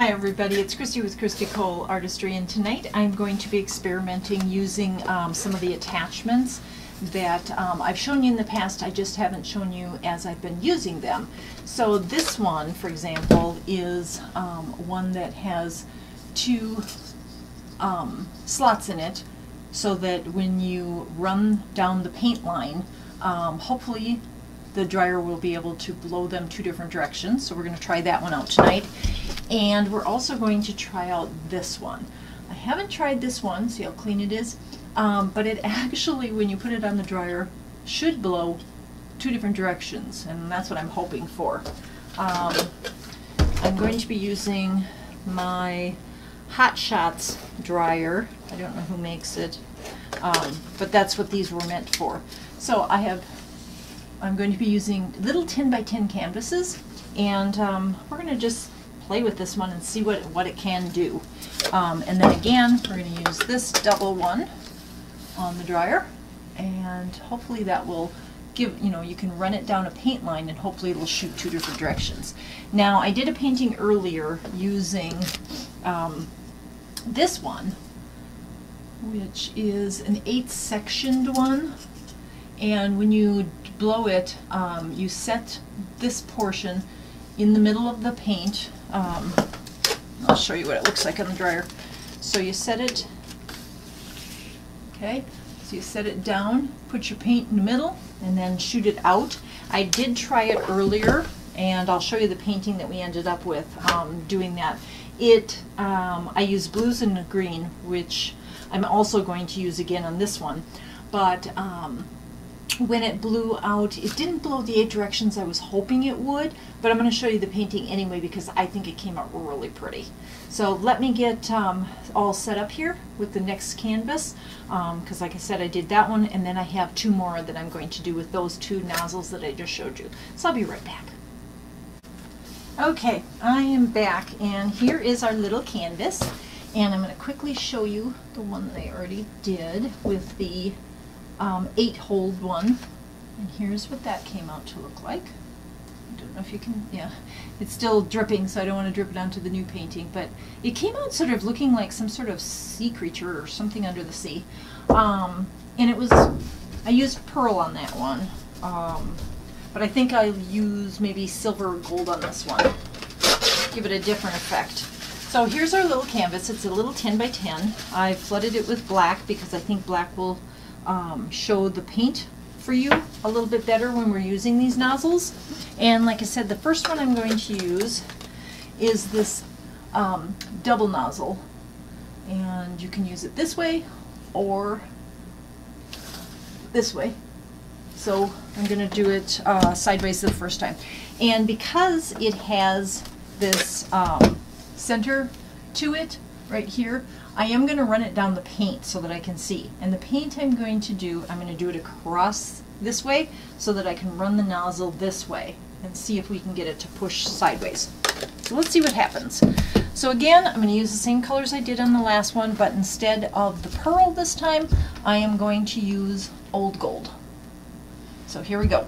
Hi everybody, it's Christy with Christy Cole Artistry and tonight I'm going to be experimenting using um, some of the attachments that um, I've shown you in the past, I just haven't shown you as I've been using them. So this one, for example, is um, one that has two um, slots in it so that when you run down the paint line, um, hopefully the dryer will be able to blow them two different directions. So we're going to try that one out tonight. And we're also going to try out this one. I haven't tried this one, see how clean it is, um, but it actually, when you put it on the dryer, should blow two different directions, and that's what I'm hoping for. Um, I'm going to be using my Hot Shots dryer. I don't know who makes it, um, but that's what these were meant for. So I have, I'm going to be using little 10 by 10 canvases, and um, we're going to just play with this one and see what, what it can do. Um, and then again, we're going to use this double one on the dryer and hopefully that will give, you know, you can run it down a paint line and hopefully it'll shoot two different directions. Now I did a painting earlier using um, this one, which is an eight sectioned one and when you blow it, um, you set this portion in the middle of the paint um, I'll show you what it looks like on the dryer. So you set it, okay, so you set it down, put your paint in the middle, and then shoot it out. I did try it earlier, and I'll show you the painting that we ended up with um, doing that. It, um, I use blues and green, which I'm also going to use again on this one, but um, when it blew out, it didn't blow the eight directions I was hoping it would, but I'm going to show you the painting anyway because I think it came out really pretty. So let me get um, all set up here with the next canvas because um, like I said I did that one and then I have two more that I'm going to do with those two nozzles that I just showed you. So I'll be right back. Okay, I am back and here is our little canvas and I'm going to quickly show you the one that I already did with the um, eight hold one. And here's what that came out to look like. I don't know if you can, yeah. It's still dripping, so I don't want to drip it onto the new painting, but it came out sort of looking like some sort of sea creature or something under the sea. Um, and it was, I used pearl on that one. Um, but I think I'll use maybe silver or gold on this one. Give it a different effect. So here's our little canvas. It's a little 10 by 10. I flooded it with black because I think black will um, show the paint for you a little bit better when we're using these nozzles. And like I said, the first one I'm going to use is this um, double nozzle. And you can use it this way or this way. So I'm going to do it uh, sideways the first time. And because it has this um, center to it right here, I am going to run it down the paint so that I can see. And the paint I'm going to do, I'm going to do it across this way so that I can run the nozzle this way and see if we can get it to push sideways. So let's see what happens. So again, I'm going to use the same colors I did on the last one, but instead of the pearl this time, I am going to use old gold. So here we go.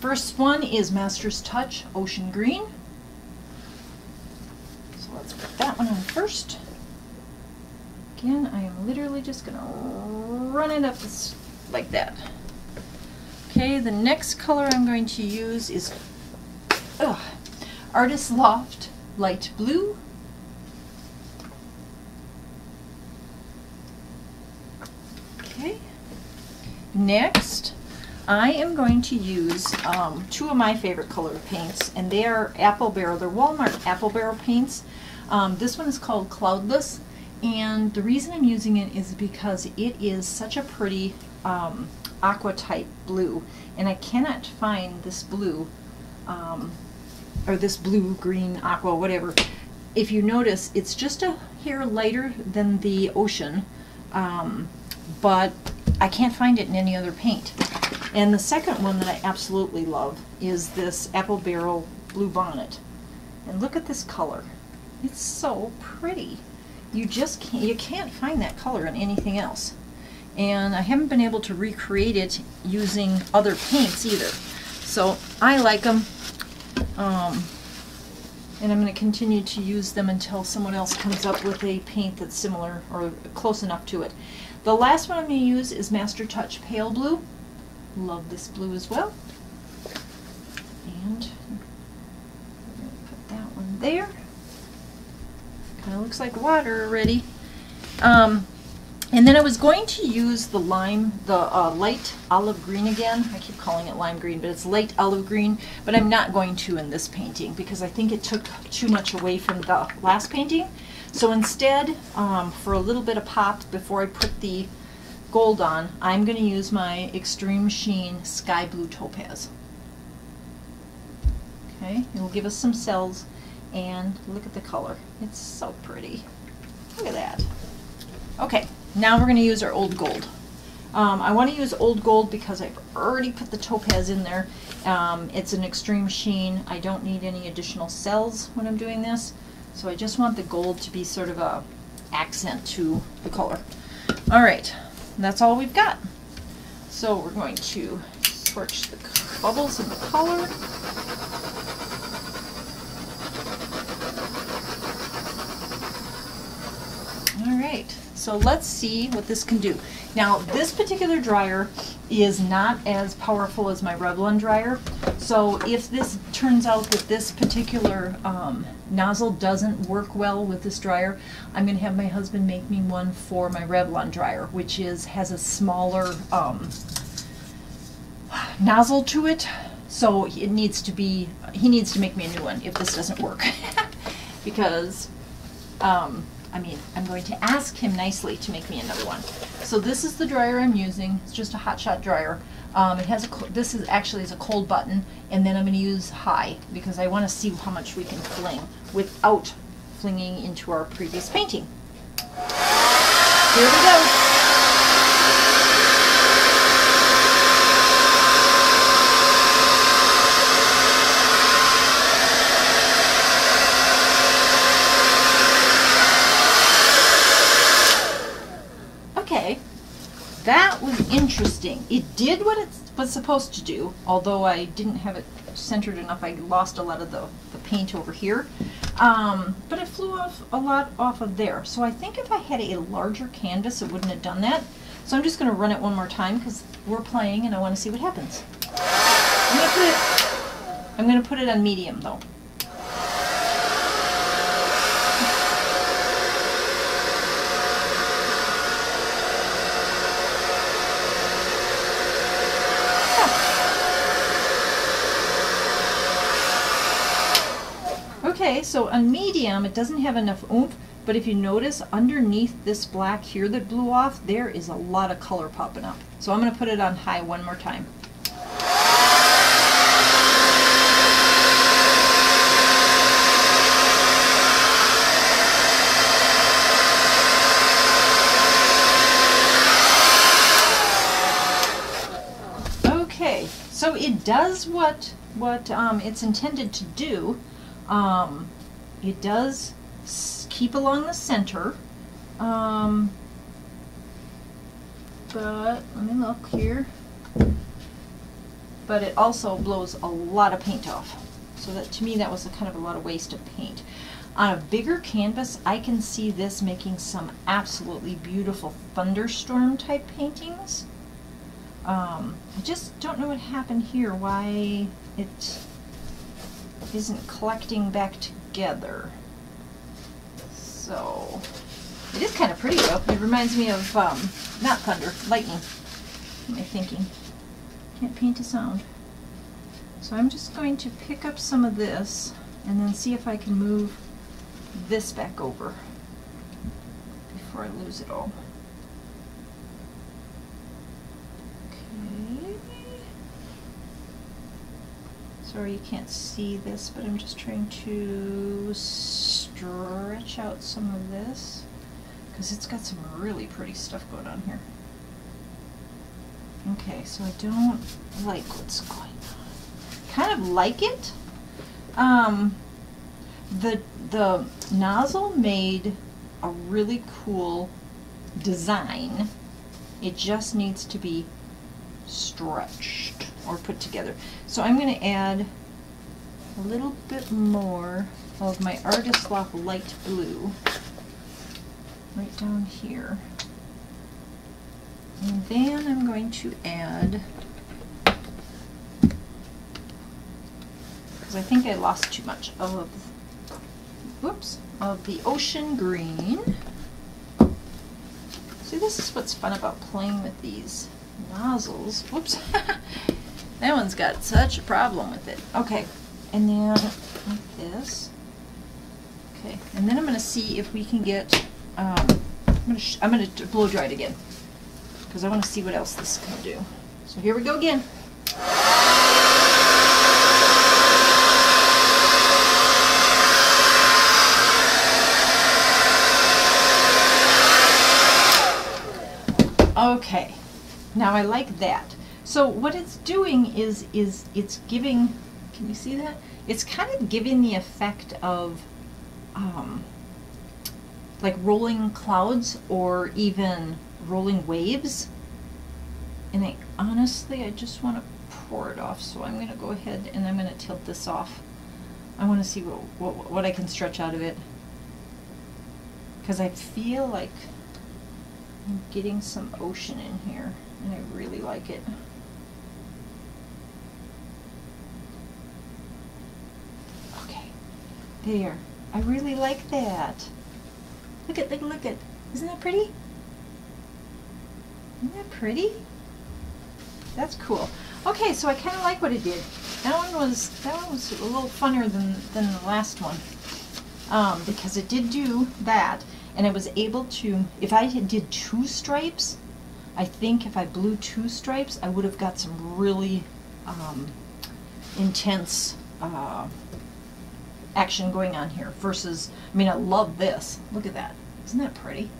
First one is Master's Touch Ocean Green. So let's put that one on first. Again, I am literally just going to run it up this, like that. Okay, the next color I'm going to use is ugh, Artist Loft Light Blue. Okay, next I am going to use um, two of my favorite color paints, and they are Apple Barrel. They're Walmart Apple Barrel paints. Um, this one is called Cloudless, and the reason I'm using it is because it is such a pretty um, aqua type blue. And I cannot find this blue um, or this blue green aqua whatever. If you notice it's just a hair lighter than the ocean um, but I can't find it in any other paint. And the second one that I absolutely love is this apple barrel blue bonnet. And look at this color. It's so pretty you just can't, you can't find that color in anything else. And I haven't been able to recreate it using other paints either. So I like them. Um, And I'm going to continue to use them until someone else comes up with a paint that's similar or close enough to it. The last one I'm going to use is Master Touch Pale Blue. Love this blue as well. And we're going to put that one there. Looks like water already. Um, and then I was going to use the lime, the uh, light olive green again. I keep calling it lime green, but it's light olive green. But I'm not going to in this painting because I think it took too much away from the last painting. So instead, um, for a little bit of pop before I put the gold on, I'm going to use my Extreme Sheen Sky Blue Topaz. Okay, it will give us some cells and look at the color. It's so pretty. Look at that. Okay, now we're going to use our old gold. Um, I want to use old gold because I've already put the topaz in there. Um, it's an extreme sheen. I don't need any additional cells when I'm doing this. So I just want the gold to be sort of a accent to the color. All right, that's all we've got. So we're going to torch the bubbles in the color. All right, so let's see what this can do. Now, this particular dryer is not as powerful as my Revlon dryer. So if this turns out that this particular um, nozzle doesn't work well with this dryer, I'm going to have my husband make me one for my Revlon dryer, which is has a smaller um, nozzle to it. So it needs to be, he needs to make me a new one if this doesn't work. because um, I mean, I'm going to ask him nicely to make me another one. So this is the dryer I'm using. It's just a hot shot dryer. Um, it has a, this is actually is a cold button, and then I'm going to use high because I want to see how much we can fling without flinging into our previous painting. Here we go. that was interesting. It did what it was supposed to do, although I didn't have it centered enough. I lost a lot of the, the paint over here. Um, but it flew off a lot off of there. So I think if I had a larger canvas, it wouldn't have done that. So I'm just going to run it one more time because we're playing and I want to see what happens. I'm going to put it, I'm going to put it on medium though. Okay, so on medium, it doesn't have enough oomph, but if you notice underneath this black here that blew off, there is a lot of color popping up. So I'm going to put it on high one more time. Okay, so it does what what um, it's intended to do. Um, it does keep along the center. Um, but let me look here. But it also blows a lot of paint off. So that to me that was a kind of a lot of waste of paint. On a bigger canvas, I can see this making some absolutely beautiful thunderstorm type paintings. Um, I just don't know what happened here, why it isn't collecting back together. So, it is kind of pretty though. It reminds me of, um, not thunder, lightning. Am I thinking? Can't paint a sound. So I'm just going to pick up some of this and then see if I can move this back over before I lose it all. Sorry you can't see this, but I'm just trying to stretch out some of this because it's got some really pretty stuff going on here. Okay, so I don't like what's going on. Kind of like it. Um, the, the nozzle made a really cool design. It just needs to be stretched or put together. So I'm going to add a little bit more of my Artist Loft light blue right down here. And then I'm going to add, because I think I lost too much of, whoops, of the ocean green. See, this is what's fun about playing with these nozzles. Whoops. that one's got such a problem with it. Okay, and then like this. Okay, and then I'm going to see if we can get, um, I'm going to, blow dry it again because I want to see what else this can do. So here we go again. Okay, now I like that. So what it's doing is, is it's giving, can you see that? It's kind of giving the effect of um, like rolling clouds or even rolling waves. And I honestly, I just want to pour it off. So I'm going to go ahead and I'm going to tilt this off. I want to see what, what, what I can stretch out of it. Because I feel like I'm getting some ocean in here and I really like it. Okay, there. I really like that. Look at, look, look at, isn't that pretty? Isn't that pretty? That's cool. Okay, so I kind of like what it did. That one was that one was a little funner than than the last one um, because it did do that, and I was able to. If I did two stripes, I think if I blew two stripes, I would have got some really um, intense uh, action going on here. Versus, I mean, I love this. Look at that. Isn't that pretty?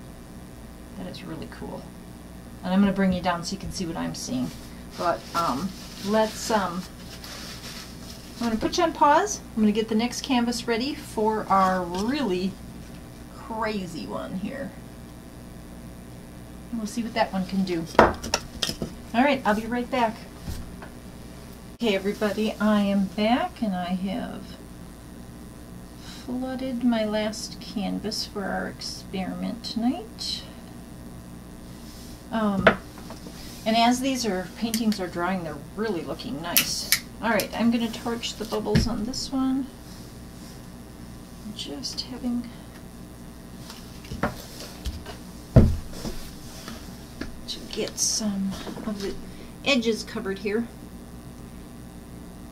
That is really cool. And I'm going to bring you down so you can see what I'm seeing. But um, let's, um, I'm going to put you on pause. I'm going to get the next canvas ready for our really crazy one here. And we'll see what that one can do. All right, I'll be right back. Okay, everybody, I am back and I have flooded my last canvas for our experiment tonight. Um, and as these are paintings are drying, they're really looking nice. All right, I'm going to torch the bubbles on this one. Just having to get some of the edges covered here.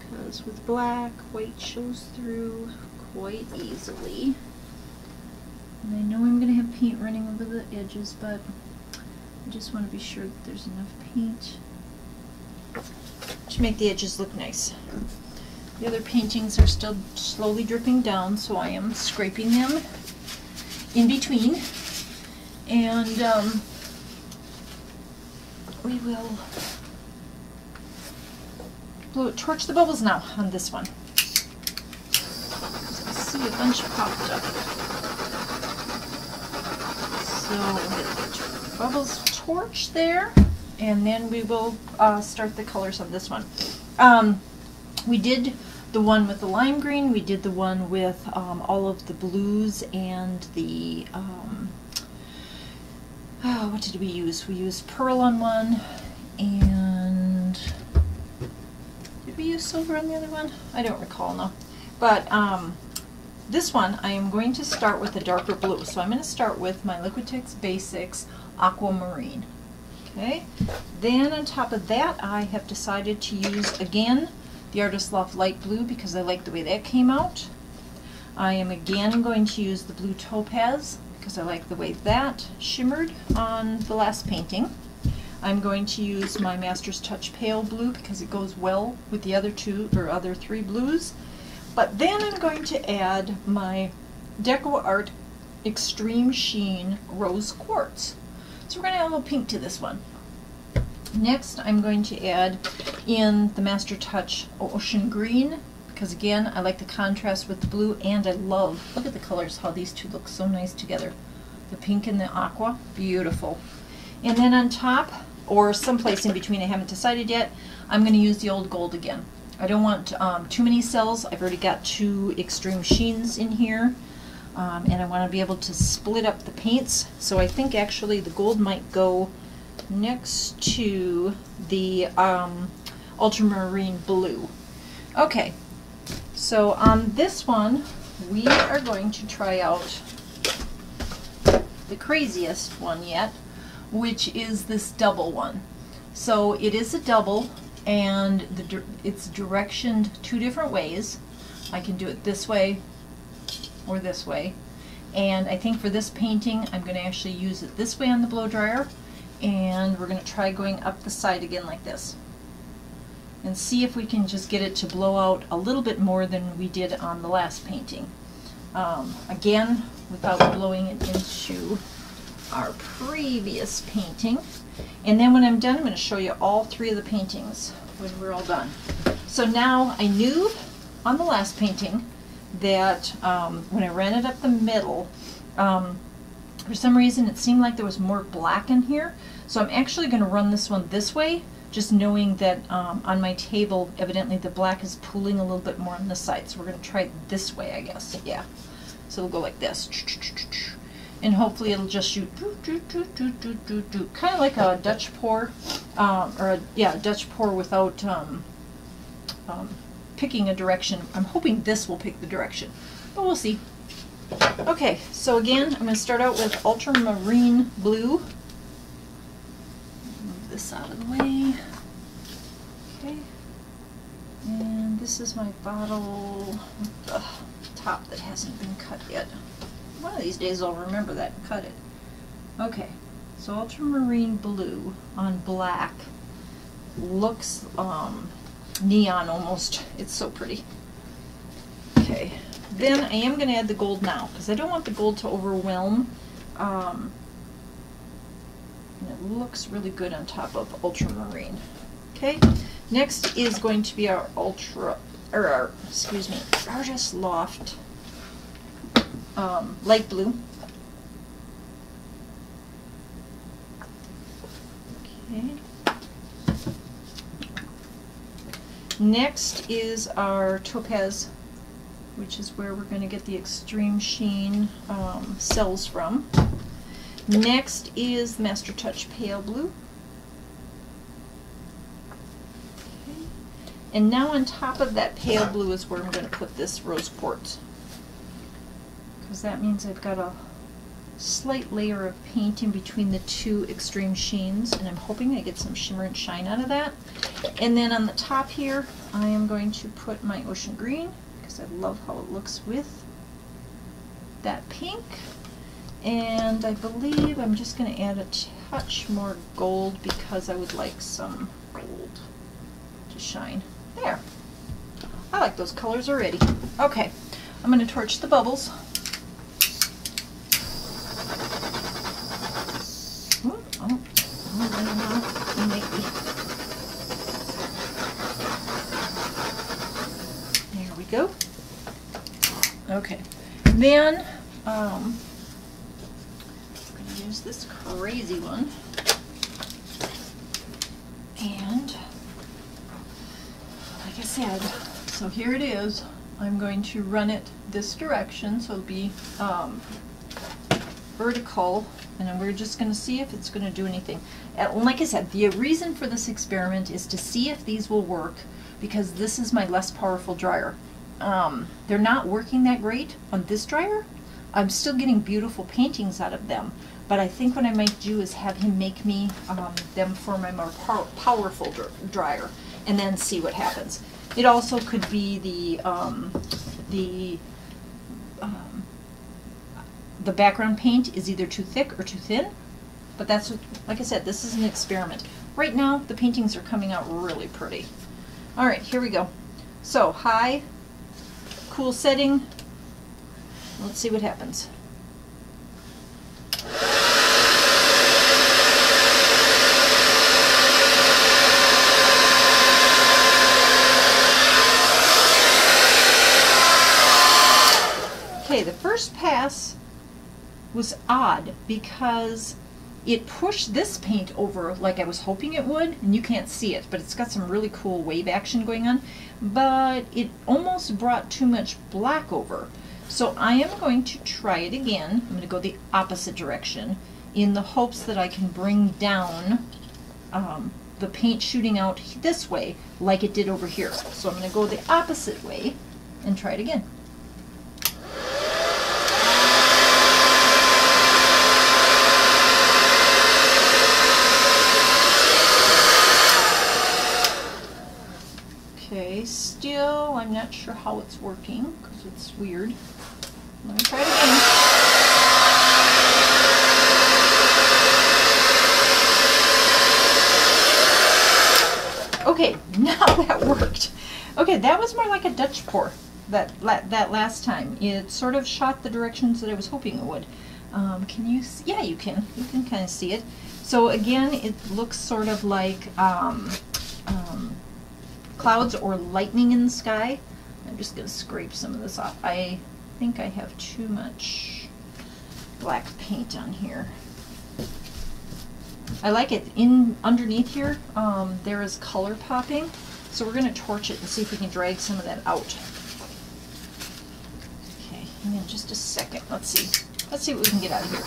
Because with black, white shows through quite easily. And I know I'm going to have paint running over the edges, but I just want to be sure that there's enough paint to make the edges look nice. The other paintings are still slowly dripping down, so I am scraping them in between. And um, we will blow, torch the bubbles now on this one. See a bunch popped up. So bubbles torch there, and then we will uh, start the colors on this one. Um, we did the one with the lime green, we did the one with um, all of the blues and the, um, oh, what did we use? We used pearl on one, and did we use silver on the other one? I don't recall now. But um, this one, I am going to start with a darker blue. So I'm going to start with my Liquitex Basics Aquamarine. Okay, then on top of that, I have decided to use, again, the Artist Loft Light Blue because I like the way that came out. I am again going to use the Blue Topaz because I like the way that shimmered on the last painting. I'm going to use my Master's Touch Pale Blue because it goes well with the other two or other three blues. But then I'm going to add my DecoArt Extreme Sheen Rose Quartz. So we're going to add a little pink to this one. Next, I'm going to add in the Master Touch Ocean Green, because again, I like the contrast with the blue, and I love, look at the colors, how these two look so nice together. The pink and the aqua, beautiful. And then on top, or someplace in between, I haven't decided yet, I'm going to use the old gold again. I don't want um, too many cells. I've already got two extreme sheens in here. Um, and I want to be able to split up the paints. So I think actually the gold might go next to the um, ultramarine blue. Okay, so on this one, we are going to try out the craziest one yet, which is this double one. So it is a double, and the, it's directioned two different ways. I can do it this way or this way. And I think for this painting, I'm going to actually use it this way on the blow dryer, and we're going to try going up the side again like this. And see if we can just get it to blow out a little bit more than we did on the last painting. Um, again, without blowing it into our previous painting. And then when I'm done, I'm going to show you all three of the paintings when we're all done. So now I knew on the last painting that um, when I ran it up the middle, um, for some reason it seemed like there was more black in here. So I'm actually going to run this one this way, just knowing that um, on my table, evidently the black is pooling a little bit more on this side. So we're going to try it this way, I guess. Yeah. So we'll go like this. And hopefully it'll just shoot kind of like a Dutch pour, um, or a, yeah, Dutch pour without um, um, picking a direction. I'm hoping this will pick the direction, but we'll see. Okay, so again, I'm going to start out with ultramarine blue. Move this out of the way. Okay. And this is my bottle with the top that hasn't been cut yet. One of these days I'll remember that and cut it. Okay, so ultramarine blue on black looks um, neon almost. It's so pretty. Okay, then I am going to add the gold now because I don't want the gold to overwhelm. Um, and it looks really good on top of ultramarine. Okay, next is going to be our ultra, or our, excuse me, Artist Loft um, light blue. Okay. Next is our topaz, which is where we're going to get the extreme sheen um, cells from. Next is Master Touch Pale Blue. Okay. And now on top of that pale blue is where I'm going to put this rose quartz. Because that means I've got a slight layer of paint in between the two extreme sheens and I'm hoping I get some shimmer and shine out of that. And then on the top here I am going to put my ocean green because I love how it looks with that pink. And I believe I'm just going to add a touch more gold because I would like some gold to shine. There. I like those colors already. Okay, I'm going to torch the bubbles. There we go. Okay. Then, um, I'm going to use this crazy one. And, like I said, so here it is. I'm going to run it this direction, so it'll be um, vertical and then we're just going to see if it's going to do anything. And like I said, the reason for this experiment is to see if these will work because this is my less powerful dryer. Um, they're not working that great on this dryer. I'm still getting beautiful paintings out of them, but I think what I might do is have him make me um, them for my more pow powerful dryer and then see what happens. It also could be the um, the um, the background paint is either too thick or too thin, but that's, what, like I said, this is an experiment. Right now, the paintings are coming out really pretty. All right, here we go. So, high, cool setting. Let's see what happens. Okay, the first pass was odd because it pushed this paint over like I was hoping it would, and you can't see it, but it's got some really cool wave action going on, but it almost brought too much black over. So I am going to try it again. I'm going to go the opposite direction in the hopes that I can bring down um, the paint shooting out this way like it did over here. So I'm going to go the opposite way and try it again. Okay, still I'm not sure how it's working because it's weird. Let me try it again. Okay, now that worked. Okay, that was more like a Dutch pour that that last time. It sort of shot the directions that I was hoping it would. Um, can you see? Yeah, you can. You can kind of see it. So again, it looks sort of like um, clouds or lightning in the sky. I'm just going to scrape some of this off. I think I have too much black paint on here. I like it. In underneath here, um, there is color popping. So we're going to torch it and see if we can drag some of that out. Okay, and then just a second. Let's see. Let's see what we can get out of here.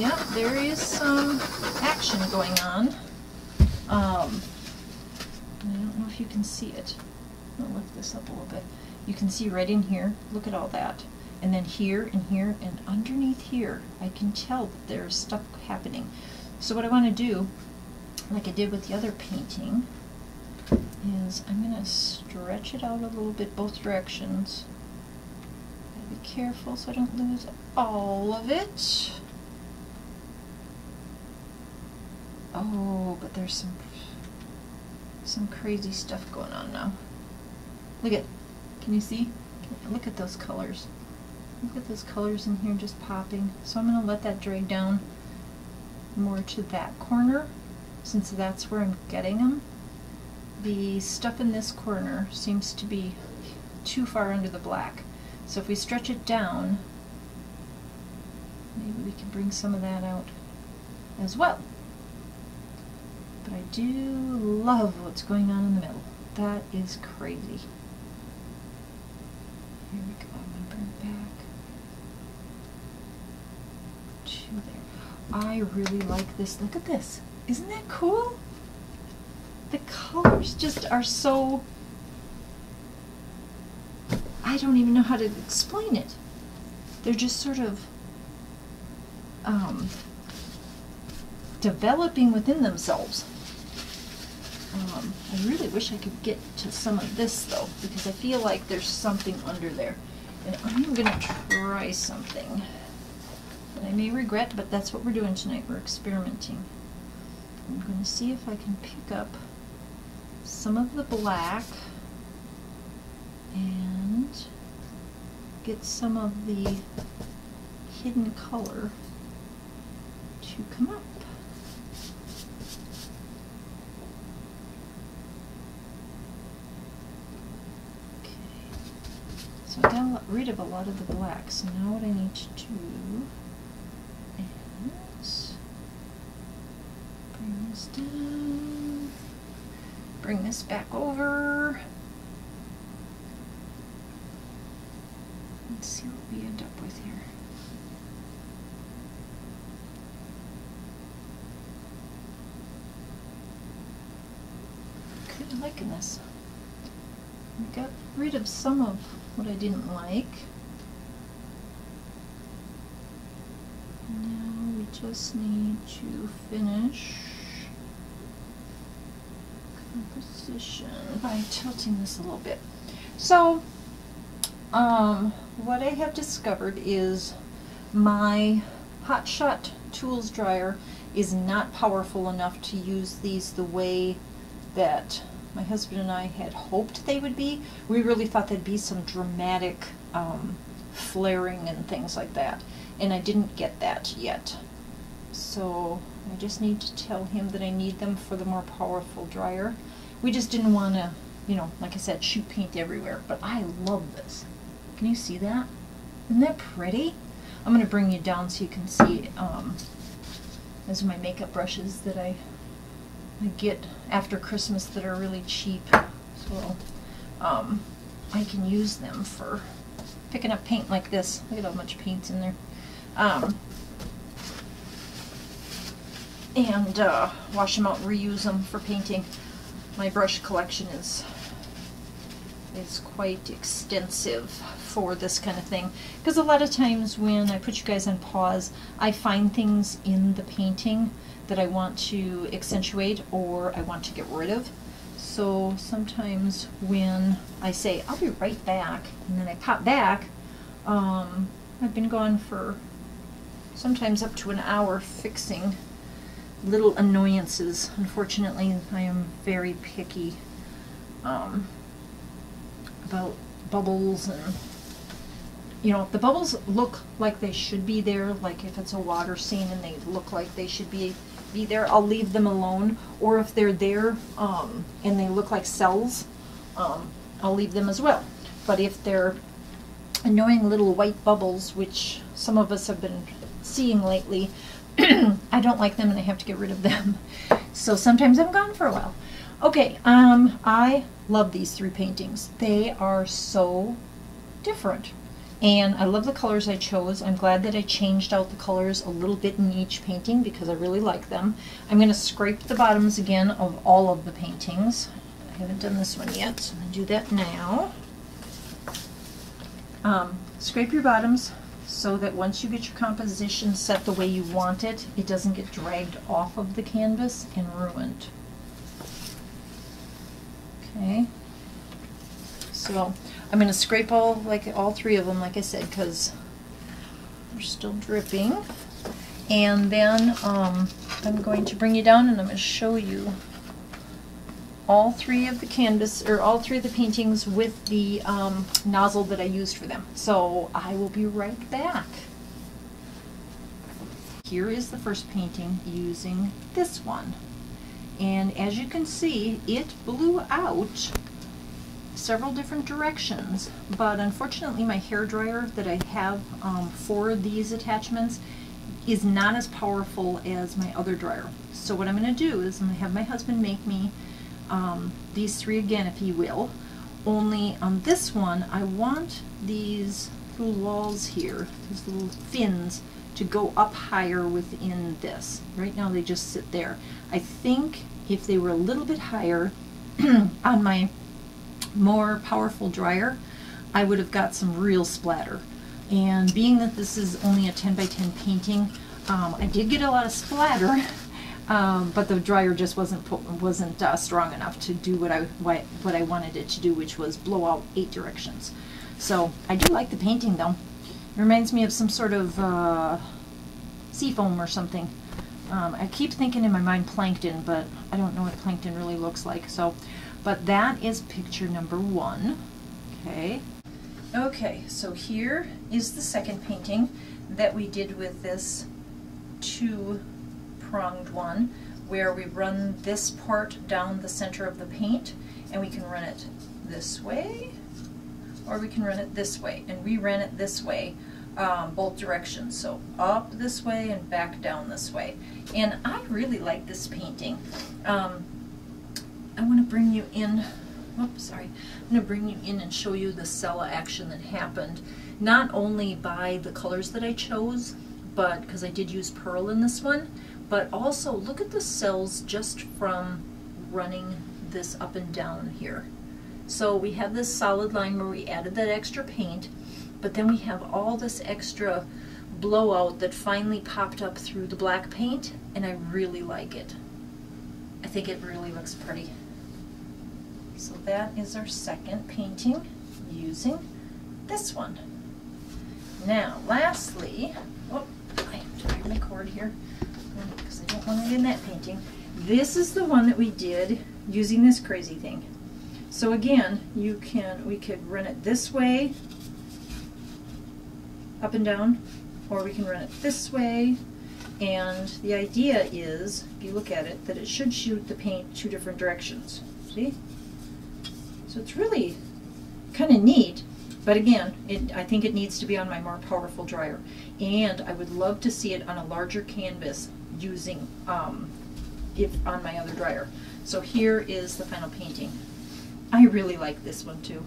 Yeah, there is some action going on. Um, I don't know if you can see it. I'll lift this up a little bit. You can see right in here, look at all that. And then here and here and underneath here, I can tell that there's stuff happening. So what I want to do, like I did with the other painting, is I'm going to stretch it out a little bit both directions. Be careful so I don't lose all of it. Oh, but there's some some crazy stuff going on now. Look at, can you see? Look at those colors. Look at those colors in here just popping. So I'm going to let that drag down more to that corner since that's where I'm getting them. The stuff in this corner seems to be too far under the black. So if we stretch it down, maybe we can bring some of that out as well. But I do love what's going on in the middle. That is crazy. Here we go. I'm to bring back to there. I really like this. Look at this. Isn't that cool? The colors just are so... I don't even know how to explain it. They're just sort of um, developing within themselves. Um, I really wish I could get to some of this though, because I feel like there's something under there. And I'm to try something that I may regret, but that's what we're doing tonight. We're experimenting. I'm to see if I can pick up some of the black and get some of the hidden color to come up. So got rid of a lot of the black. So now what I need to do is bring this down, bring this back over. Let's see what we end up with here. Of liking this. I got rid of some of what I didn't like. Now we just need to finish composition by tilting this a little bit. So, um, what I have discovered is my Hot Shot Tools dryer is not powerful enough to use these the way that my husband and I had hoped they would be. We really thought there'd be some dramatic um, flaring and things like that. And I didn't get that yet. So I just need to tell him that I need them for the more powerful dryer. We just didn't want to, you know, like I said, shoot paint everywhere. But I love this. Can you see that? Isn't that pretty? I'm going to bring you down so you can see um, those are my makeup brushes that I, I get after Christmas that are really cheap. So um, I can use them for picking up paint like this. Look at how much paint's in there. Um, and uh, wash them out and reuse them for painting. My brush collection is is quite extensive for this kind of thing. Because a lot of times when I put you guys on pause I find things in the painting that I want to accentuate or I want to get rid of. So sometimes when I say I'll be right back and then I pop back um, I've been gone for sometimes up to an hour fixing little annoyances. Unfortunately I am very picky um, about bubbles and you know the bubbles look like they should be there like if it's a water scene and they look like they should be be there I'll leave them alone. Or if they're there um, and they look like cells um, I'll leave them as well. But if they're annoying little white bubbles which some of us have been seeing lately I don't like them and I have to get rid of them. So sometimes I'm gone for a while. Okay um I love these three paintings. They are so different. And I love the colors I chose. I'm glad that I changed out the colors a little bit in each painting because I really like them. I'm going to scrape the bottoms again of all of the paintings. I haven't done this one yet, so I'm going to do that now. Um, scrape your bottoms so that once you get your composition set the way you want it, it doesn't get dragged off of the canvas and ruined. Okay. So I'm going to scrape all like all three of them, like I said, because they're still dripping. And then um, I'm going to bring you down and I'm going to show you all three of the canvas, or all three of the paintings with the um, nozzle that I used for them. So I will be right back. Here is the first painting using this one and as you can see it blew out several different directions. But unfortunately my hair dryer that I have um, for these attachments is not as powerful as my other dryer. So what I'm going to do is I'm going to have my husband make me um, these three again if he will. Only on this one I want these little walls here these little fins to go up higher within this. Right now they just sit there. I think if they were a little bit higher on my more powerful dryer, I would have got some real splatter. And being that this is only a 10 by 10 painting, um, I did get a lot of splatter, um, but the dryer just wasn't wasn't uh, strong enough to do what I what, what I wanted it to do, which was blow out eight directions. So I do like the painting though. Reminds me of some sort of uh, seafoam or something. Um, I keep thinking in my mind plankton, but I don't know what plankton really looks like. So, but that is picture number one. Okay. Okay, so here is the second painting that we did with this two-pronged one, where we run this part down the center of the paint, and we can run it this way, or we can run it this way. And we ran it this way um, both directions. So up this way and back down this way. And I really like this painting. Um, I want to bring you in, oops, sorry, I'm going to bring you in and show you the cell action that happened, not only by the colors that I chose, but because I did use pearl in this one, but also look at the cells just from running this up and down here. So we have this solid line where we added that extra paint, but then we have all this extra blowout that finally popped up through the black paint, and I really like it. I think it really looks pretty. So that is our second painting using this one. Now, lastly, oh, I have to tied my cord here because I don't want it in that painting. This is the one that we did using this crazy thing. So again, you can, we could run it this way up and down, or we can run it this way. And the idea is, if you look at it, that it should shoot the paint two different directions. See? So it's really kind of neat. But again, it, I think it needs to be on my more powerful dryer. And I would love to see it on a larger canvas using, um, on my other dryer. So here is the final painting. I really like this one too.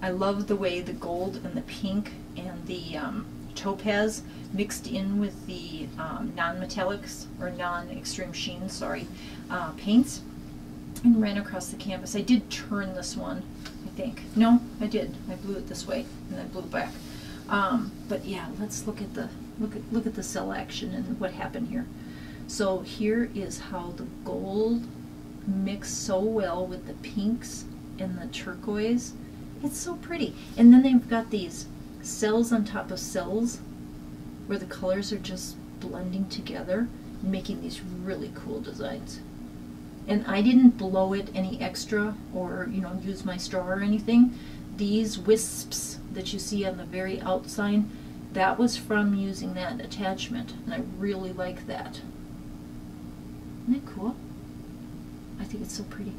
I love the way the gold and the pink and the um, topaz mixed in with the um, non-metallics or non-extreme sheen, sorry, uh, paints and ran across the canvas. I did turn this one, I think. No, I did. I blew it this way and then blew it back. Um, but yeah, let's look at the look at look at the cell action and what happened here. So here is how the gold mixed so well with the pinks and the turquoise. It's so pretty. And then they've got these cells on top of cells where the colors are just blending together and making these really cool designs. And I didn't blow it any extra or, you know, use my straw or anything. These wisps that you see on the very outside, that was from using that attachment. And I really like that. Isn't that cool? I think it's so pretty.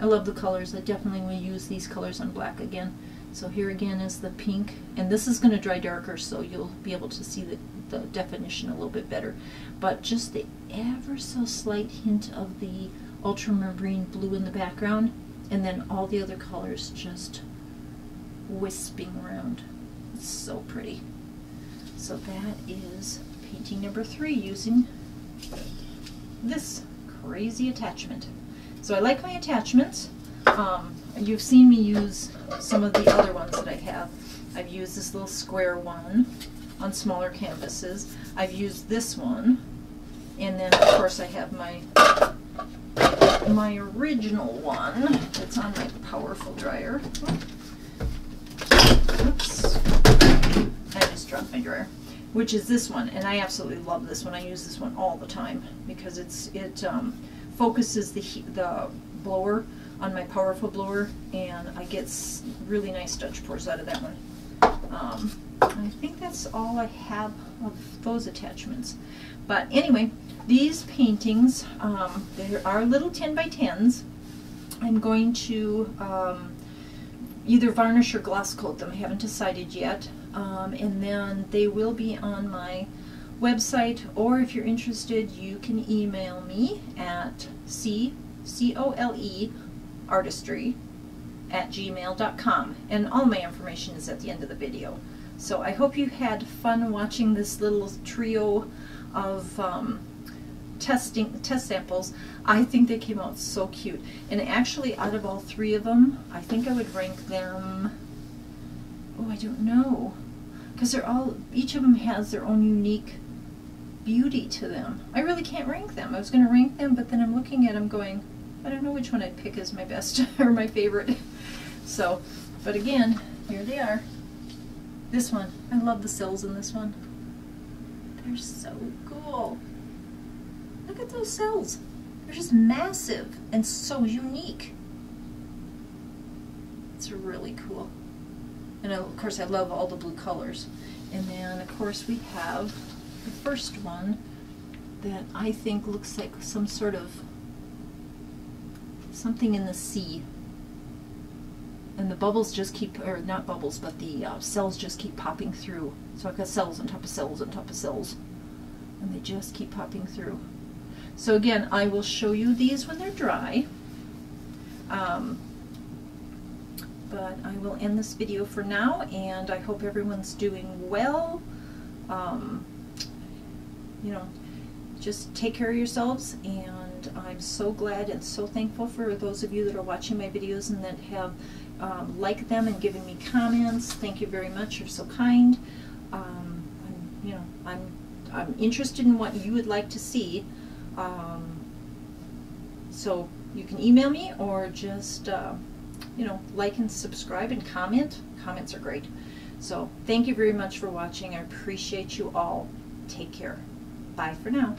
I love the colors. I definitely will use these colors on black again. So here again is the pink, and this is going to dry darker so you'll be able to see the, the definition a little bit better. But just the ever so slight hint of the ultramarine blue in the background, and then all the other colors just wisping around. It's so pretty. So that is painting number three using this crazy attachment. So I like my attachments. Um, you've seen me use some of the other ones that I have. I've used this little square one on smaller canvases. I've used this one. And then of course I have my my original one that's on my powerful dryer. Oops. I just dropped my dryer. Which is this one, and I absolutely love this one. I use this one all the time because it's it um, focuses the the blower on my powerful blower and I get really nice Dutch pours out of that one. Um, I think that's all I have of those attachments. But anyway, these paintings, um, there are little 10 by 10s. I'm going to um, either varnish or gloss coat them. I haven't decided yet. Um, and then they will be on my website or if you're interested you can email me at c c o l e artistry at gmail.com and all my information is at the end of the video. So I hope you had fun watching this little trio of um, testing test samples. I think they came out so cute. And actually out of all three of them I think I would rank them oh I don't know. Because they're all each of them has their own unique beauty to them. I really can't rank them. I was going to rank them, but then I'm looking at them going, I don't know which one I'd pick as my best or my favorite. So, but again, here they are. This one, I love the cells in this one. They're so cool. Look at those cells. They're just massive and so unique. It's really cool. And of course I love all the blue colors. And then of course we have the first one that I think looks like some sort of something in the sea. And the bubbles just keep, or not bubbles, but the uh, cells just keep popping through. So I've got cells on top of cells on top of cells. And they just keep popping through. So again, I will show you these when they're dry. Um, but I will end this video for now, and I hope everyone's doing well. Um, you know, just take care of yourselves and I'm so glad and so thankful for those of you that are watching my videos and that have um, liked them and given me comments. Thank you very much. You're so kind. Um, I'm, you know, I'm, I'm interested in what you would like to see. Um, so you can email me or just, uh, you know, like and subscribe and comment. Comments are great. So thank you very much for watching. I appreciate you all. Take care. Bye for now.